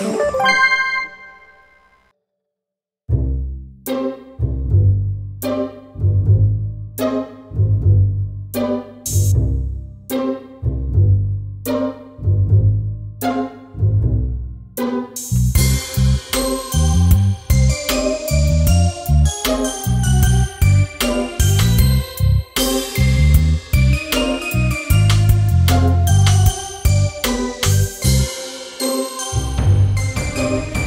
Música you.